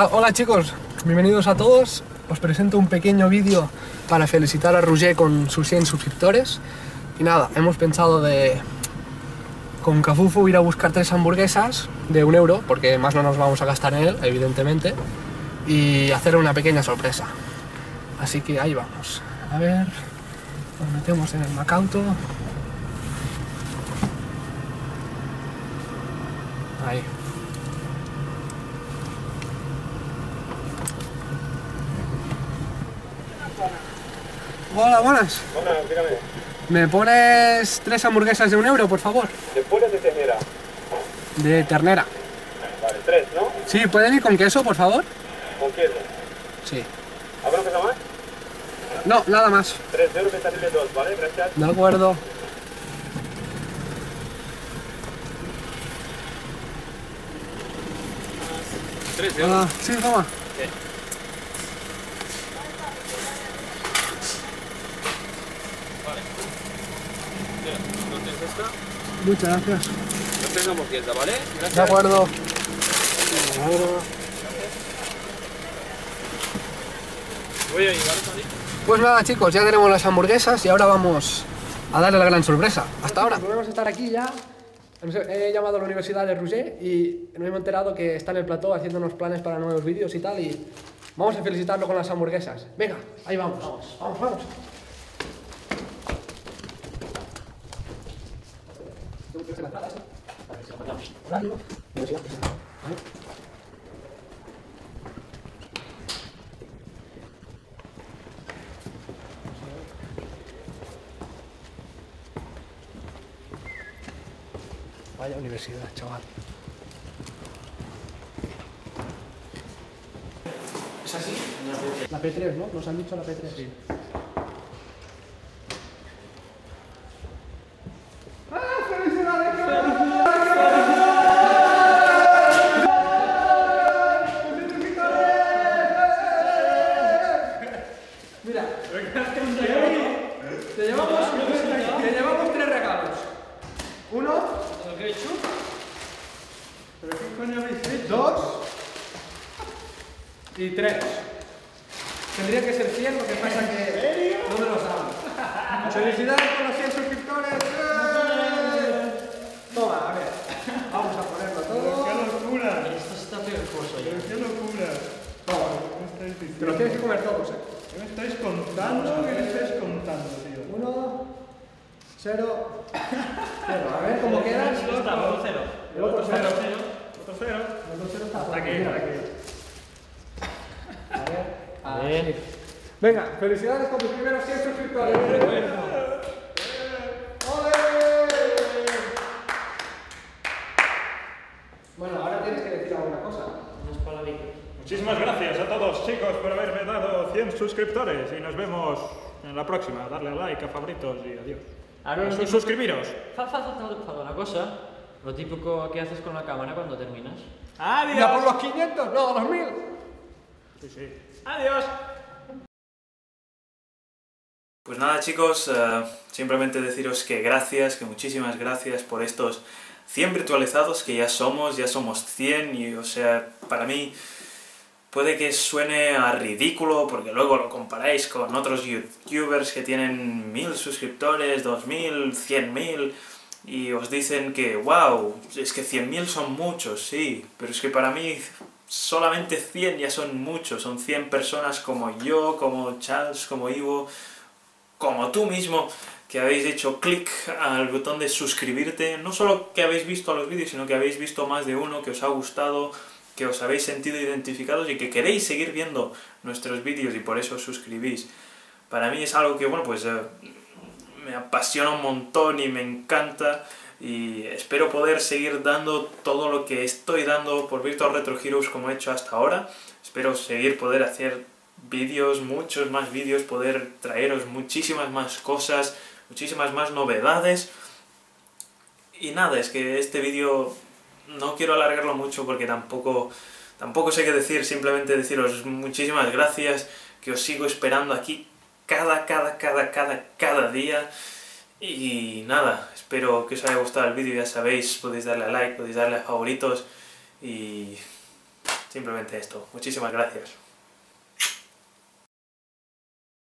Ah, hola chicos, bienvenidos a todos. Os presento un pequeño vídeo para felicitar a Roger con sus 100 suscriptores. Y nada, hemos pensado de con Cafufu ir a buscar tres hamburguesas de un euro, porque más no nos vamos a gastar en él, evidentemente, y hacer una pequeña sorpresa. Así que ahí vamos. A ver, nos metemos en el Macauto. Ahí. Hola, buenas. Hola, dígame. ¿Me pones tres hamburguesas de un euro, por favor? ¿De pura de ternera? De ternera. Vale, tres, ¿no? Sí, ¿pueden ir con queso, por favor? ¿Con queso? Sí. ¿Habrá cosa más? No, nada más. Tres euros que de dos, ¿vale? Gracias. De acuerdo. Tres Ah, sí, toma. Entonces esta, Muchas gracias. no tengo hamburguesa, ¿vale? De acuerdo. Voy a llevar ¿vale? Pues nada chicos, ya tenemos las hamburguesas y ahora vamos a darle la gran sorpresa. Hasta ahora. Volvemos a estar aquí ya. He llamado a la Universidad de Rouget y nos hemos enterado que está en el plató haciendo unos planes para nuevos vídeos y tal y vamos a felicitarlo con las hamburguesas. Venga, ahí vamos. Vamos, vamos, vamos. Vaya universidad, chaval. ¿Es así? La P3, ¿no? Nos han dicho la P3. Sí. Y tres. Tendría que ser 100, lo que pasa que no me lo saben. Felicidades por los 100 suscriptores. ¡Eh! Toma, a ver. Vamos a ponerlo todo. ¡Qué locura! Esto está pegajoso ya. ¡Qué locura! Toma. ¿Qué me estáis Te los tienes que comer todos, eh. ¿Qué me estáis contando? ¿Qué me estáis contando, tío? Uno, cero, cero. A ver cómo quedas. ¿Dónde está? Otro cero. El otro cero. Otro cero. El otro cero está por Aquí, mira. aquí. Ver. Ah, Bien. sí. Venga, felicidades con tus primeros 100 suscriptores. ¡Ole! Bueno, ahora tienes que decir alguna cosa. Unas palabritas. Muchísimas gracias a todos, chicos, por haberme dado 100 suscriptores. Y nos vemos en la próxima. Darle a like, a favoritos y adiós. Ahora típico- Suscribiros. Fa- una cosa. Lo típico que haces con la cámara cuando terminas. ¿Ya por los 500? No, los 1000. ¡Adiós! Pues nada chicos, eh, simplemente deciros que gracias, que muchísimas gracias por estos 100 virtualizados que ya somos, ya somos 100 y o sea, para mí puede que suene a ridículo porque luego lo comparáis con otros youtubers que tienen 1000 suscriptores, 2000, 100.000 y os dicen que wow, es que 100.000 son muchos, sí, pero es que para mí solamente 100 ya son muchos, son 100 personas como yo, como Charles, como Ivo, como tú mismo, que habéis hecho clic al botón de suscribirte, no solo que habéis visto los vídeos, sino que habéis visto más de uno, que os ha gustado, que os habéis sentido identificados y que queréis seguir viendo nuestros vídeos y por eso os suscribís. Para mí es algo que, bueno, pues eh, me apasiona un montón y me encanta y espero poder seguir dando todo lo que estoy dando por Virtual Retro Heroes como he hecho hasta ahora. Espero seguir poder hacer vídeos, muchos más vídeos, poder traeros muchísimas más cosas, muchísimas más novedades. Y nada, es que este vídeo no quiero alargarlo mucho porque tampoco, tampoco sé qué decir, simplemente deciros muchísimas gracias, que os sigo esperando aquí cada, cada, cada, cada, cada día. Y nada, espero que os haya gustado el vídeo, ya sabéis, podéis darle a like, podéis darle a favoritos y simplemente esto. Muchísimas gracias.